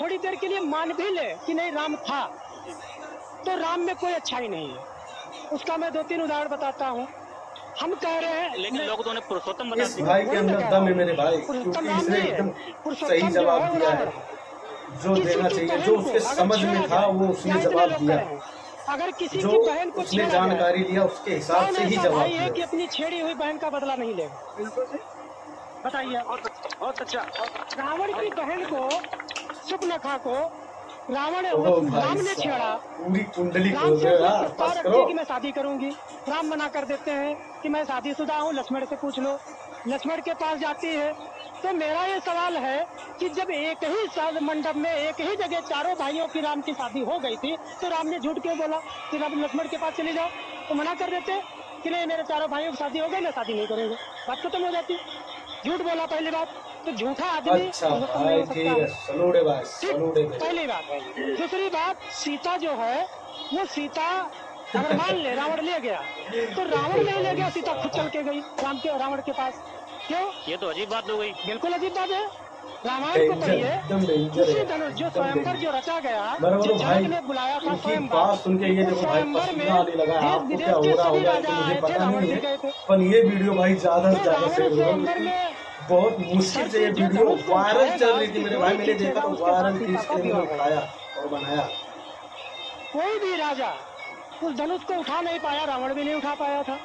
थोड़ी देर के लिए मान भी ले कि नहीं राम था। तो राम में कोई अच्छाई नहीं है। उसका मैं दो तीन उदाहरण बताता हूँ। हम कह रहे हैं लेकिन लोग तो पुरुषोत्तम इस भाई के अंदर दम है मेरे भाई क्योंकि इसने एकदम सही जवाब दिया है। जो देना चाहिए जो उसके समझ में था वो उसने जवाब दिया। अगर किसी जो की बहन को उसने जानकारी लिया उसके हिसाब से ही जवाब है कि अपनी छेड़ी हुई बहन का बदला नहीं लेगा बताइए। बहुत अच्छा रावण की बहन को सुपनखा को रावण राम ने छेड़ा। पूरी कुंडली राम से हो कि मैं शादी करूँगी। राम मना कर देते हैं कि मैं शादीशुदा हूँ लक्ष्मण से पूछ लो। लक्ष्मण के पास जाती है। तो मेरा ये सवाल है कि जब एक ही साल मंडप में एक ही जगह चारों भाइयों की राम की शादी हो गई थी तो राम ने झूठ क्यों बोला कि राम लक्ष्मण के पास चले जाओ? तो मना कर देते? कि नहीं मेरे चारों भाइयों की शादी हो गई मैं शादी नहीं करूँगा। बात खत्म हो जाती। झूठ बोला पहली बात। तो झूठा आदमी अच्छा पहली बात। दूसरी बात सीता जो है वो सीता अगर मान ले रावण ले गया। तो रावण नहीं ले गया सीता खुद चल के गई राम के रावण के पास। क्यों? ये तो अजीब बात हो गई। बिल्कुल अजीब बात है। रामायण को पढ़िए एकदम उसी है। धनुष जो स्वयंवर जो रचा गया जनक ने बुलाया था उनकी स्वयंवर बात सुन के ये उस देखो भाई स्वयंवर में पसीना आने लगा देश विदेश के सभी राजा तो आए थे पता रावण नहीं भी गए थे। पर ये वीडियो भाई ज़्यादा से तो ज़्यादा स्वयंवर में बहुत मुश्किल से ये वीडियो वायरल चल रही थी मेरे भाई मैंने देखा तो वायरल की सीता का स्क्रीन उठाया और बनाया। कोई भी राजा उस धनुष को उठा नहीं पाया रावण भी नहीं उठा पाया था।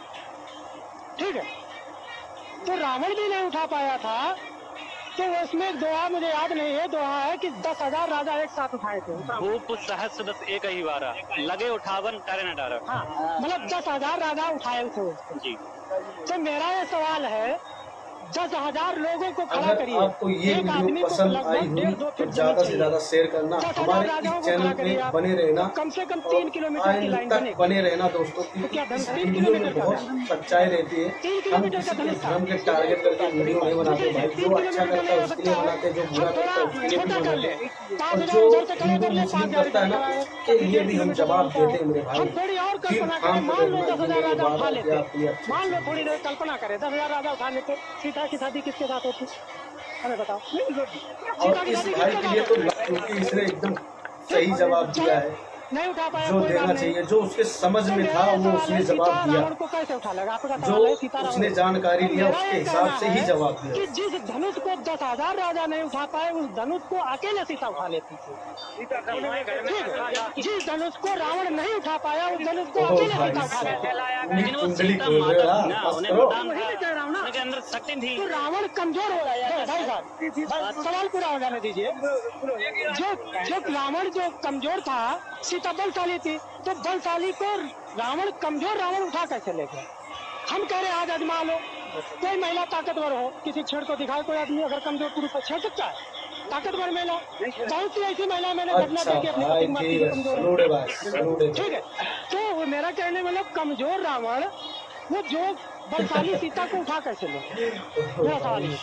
ठीक है? तो रावण भी नहीं उठा पाया था तो उसमें एक दोहा मुझे याद नहीं है दोहा है कि दस हज़ार राजा एक साथ उठाए थे। भूप सहस्र बस एक ही बारा लगे उठावन करे न डारा। हाँ मतलब दस हज़ार राजा उठाए थे जी। तो मेरा ये सवाल है दस हज़ार लोगों को खड़ा करिए। आपको ये वीडियो पसंद आई दो तो ज़्यादा से ज़्यादा शेयर करना। हमारे इस चैनल पे बने रहना। कम से कम तीन किलोमीटर की लाइन तक बने। रहना दोस्तों तो वीडियो में बहुत सच्चाई रहती है। हम किसी के धर्म के टारगेट करके वीडियो नहीं बनाते भाई। जो अच्छा करता है उसके लिए बनाते हैं जो बुरा करता है उसके लिए भी बनाते हैं। और जो हिंदू मुस्लिम करता है ना उसके लिए भी हम जवाब देते हैं मेरे भाई। फिर करें काम मान लो करें दस हज़ार राजा उठा बात लेते है। मान लो थोड़ी देर कल्पना करें दस हज़ार राजा उठा लेते सीता की शादी किसके साथ होती? हमें बताओ। और इस भाई के लिए तो क्योंकि इसने एकदम सही जवाब दिया है। नहीं उठा पाया जो देना चाहिए जो उसके समझ में था वो उसने जवाब दिया। रावण को कैसे उठा लेगा? आपका जो है उसने जानकारी लिया उसके हिसाब से ही जवाब कि दिया जिस धनुष को दस हज़ार राजा नहीं उठा पाए उस धनुष को अकेले सीता उठा लेती थी। जिस धनुष को रावण नहीं उठा पाया उस धनुष को अकेले सीता उठा लेती कुंडली खोल रहे हो ना अंदर शक्ति थी। तो रावण कमज़ोर हो रहा है भाई साहब सवाल पूरा हो जाने दीजिए। जो जो रावण जो कमज़ोर था सीता बलशाली थी तो बलशाली को रावण कमज़ोर रावण उठा कैसे ले गया? हम कह रहे आज आजमा लो कोई महिला ताकतवर हो किसी छेड़ को दिखाए कोई आदमी अगर कमज़ोर पुरुष को छेड़ सकता है ताकतवर महिला। बहुत सी ऐसी महिला मैंने घटना अच्छा देखी अपनी है कमज़ोर है। ठीक है। तो मेरा कहने मतलब कमज़ोर रावण वो जो बलशाली सीता को उठा कैसे लो मेरा सवाल ये।